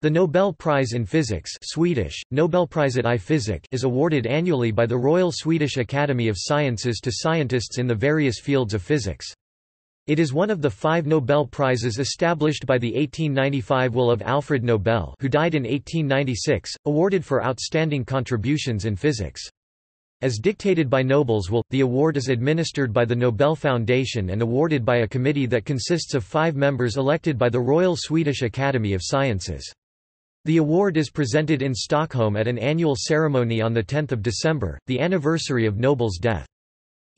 The Nobel Prize in Physics Swedish, Nobelpriset i fysik is awarded annually by the Royal Swedish Academy of Sciences to scientists in the various fields of physics. It is one of the five Nobel Prizes established by the 1895 will of Alfred Nobel who died in 1896, awarded for outstanding contributions in physics. As dictated by Nobel's will, the award is administered by the Nobel Foundation and awarded by a committee that consists of five members elected by the Royal Swedish Academy of Sciences. The award is presented in Stockholm at an annual ceremony on 10 December, the anniversary of Nobel's death.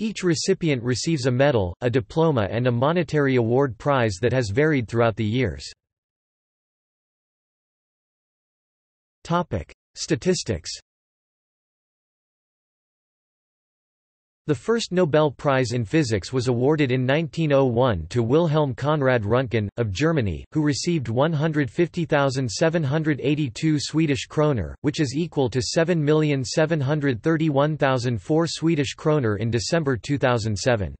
Each recipient receives a medal, a diploma and a monetary award prize that has varied throughout the years. Statistics The first Nobel Prize in Physics was awarded in 1901 to Wilhelm Conrad Röntgen, of Germany, who received 150,782 Swedish kroner, which is equal to 7,731,004 Swedish kroner in December 2007.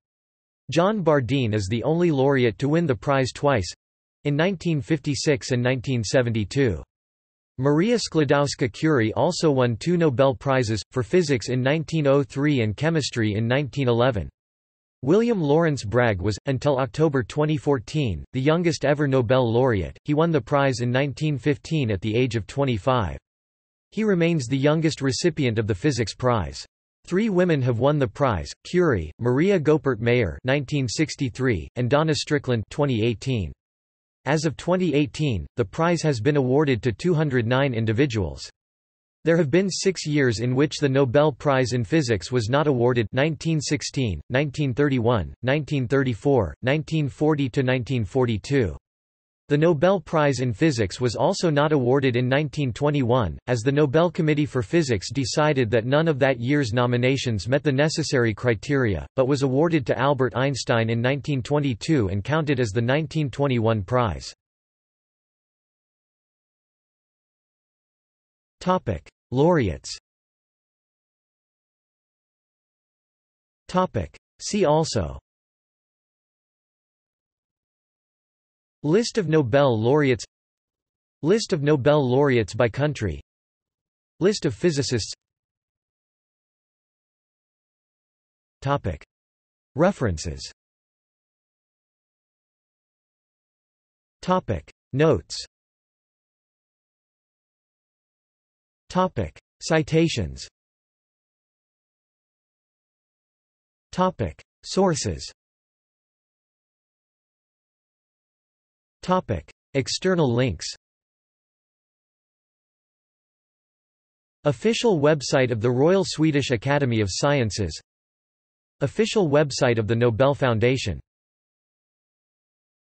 John Bardeen is the only laureate to win the prize twice—in 1956 and 1972. Maria Sklodowska-Curie also won two Nobel Prizes, for physics in 1903 and chemistry in 1911. William Lawrence Bragg was, until October 2014, the youngest ever Nobel laureate, he won the prize in 1915 at the age of 25. He remains the youngest recipient of the Physics Prize. Three women have won the prize, Curie, Maria Goeppert Mayer 1963, and Donna Strickland 2018. As of 2018, the prize has been awarded to 209 individuals. There have been six years in which the Nobel Prize in Physics was not awarded 1916, 1931, 1934, 1940–1942. The Nobel Prize in Physics was also not awarded in 1921, as the Nobel Committee for Physics decided that none of that year's nominations met the necessary criteria, but was awarded to Albert Einstein in 1922 and counted as the 1921 prize. Laureates See also List of Nobel laureates List of Nobel laureates by country List of physicists Topic. References Topic. Notes Topic. Citations Topic. Sources Topic. External links Official website of the Royal Swedish Academy of Sciences Official website of the Nobel Foundation